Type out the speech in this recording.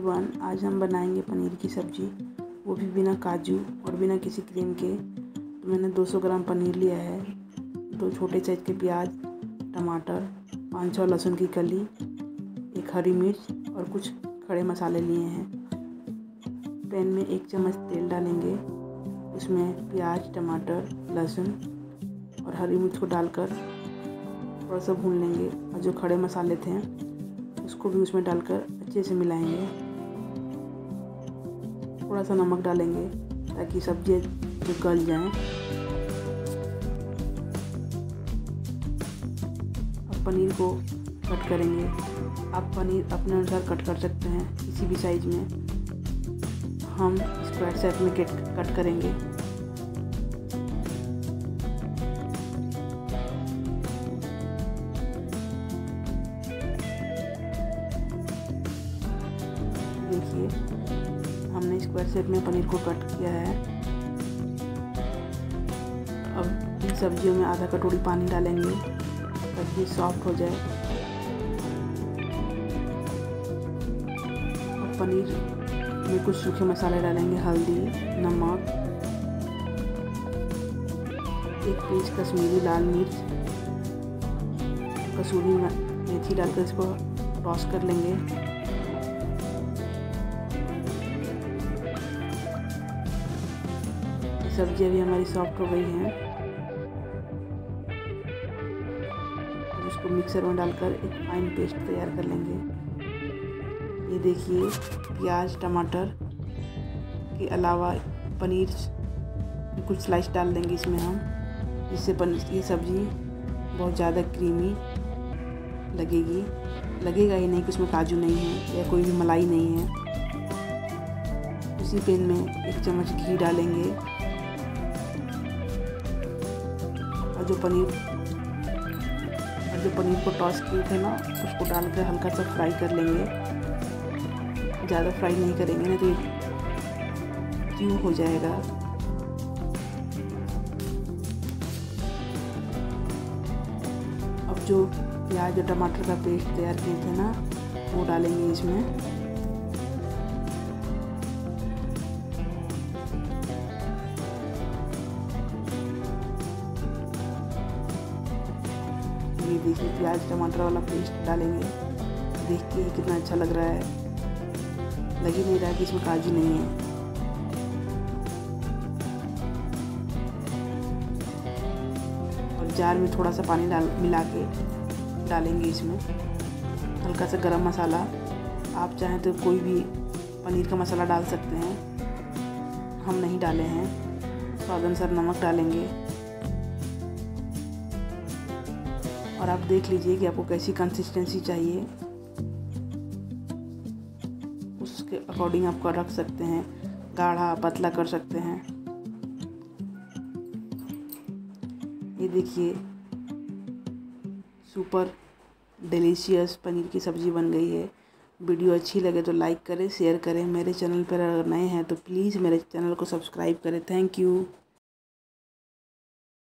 One आज हम बनाएँगे पनीर की सब्ज़ी। वो भी बिना काजू और बिना किसी क्रीम के। तो मैंने 200 ग्राम पनीर लिया है। दो छोटे साइज़ के प्याज, टमाटर, पाँच छः लहसुन की कली, एक हरी मिर्च और कुछ खड़े मसाले लिए हैं। पैन में एक चम्मच तेल डालेंगे। उसमें प्याज, टमाटर, लहसुन और हरी मिर्च को डालकर थोड़ा सा भून लेंगे। और जो खड़े मसाले थे, उसको भी उसमें डालकर अच्छे से मिलाएँगे। थोड़ा सा नमक डालेंगे ताकि सब्ज़ी जो गल जाए। अब पनीर को कट करेंगे। आप पनीर अपने अनुसार कट कर सकते हैं किसी भी साइज़ में। हम स्क्वायर शेप में कट करेंगे। देखिए हमने स्क्वायर शेप में पनीर को कट किया है। अब इन सब्जियों में आधा कटोरी पानी डालेंगे ताकि सॉफ्ट हो जाए। अब पनीर में कुछ सूखे मसाले डालेंगे, हल्दी, नमक, एक पीस कश्मीरी लाल मिर्च, कसूरी मेथी डालकर इसको टॉस कर लेंगे। सब्ज़ी अभी हमारी सॉफ्ट हो गई हैं। इसको मिक्सर में डालकर एक फाइन पेस्ट तैयार कर लेंगे। ये देखिए, प्याज, टमाटर के अलावा पनीर कुछ स्लाइस डाल देंगे इसमें हम। जिससे ये सब्ज़ी बहुत ज़्यादा क्रीमी लगेगी। लगेगा ही नहीं कि उसमें काजू नहीं है या कोई भी मलाई नहीं है। उसी पेन में एक चम्मच घी डालेंगे। और जो पनीर, और जो पनीर को टॉस किए थे ना, उसको डाल कर हल्का सा फ्राई कर लेंगे। ज़्यादा फ्राई नहीं करेंगे ना तो क्यों हो जाएगा? अब जो प्याज और टमाटर का पेस्ट तैयार किए थे ना, वो डालेंगे इसमें। ये देखिए प्याज टमाटर वाला पेस्ट डालेंगे, देख के कितना अच्छा लग रहा है। लग ही नहीं रहा कि इसमें काजू नहीं है। और जार में थोड़ा सा पानी डाल, मिला के डालेंगे इसमें। हल्का सा गरम मसाला। आप चाहें तो कोई भी पनीर का मसाला डाल सकते हैं। हम नहीं डाले हैं। स्वाद अनुसार नमक डालेंगे। और आप देख लीजिए कि आपको कैसी कंसिस्टेंसी चाहिए। उसके अकॉर्डिंग आपको रख सकते हैं, गाढ़ा, पतला कर सकते हैं। ये देखिए सुपर डिलीशियस पनीर की सब्ज़ी बन गई है। वीडियो अच्छी लगे तो लाइक करें शेयर करें। मेरे चैनल पर अगर नए हैं तो प्लीज़ मेरे चैनल को सब्सक्राइब करें। Thank you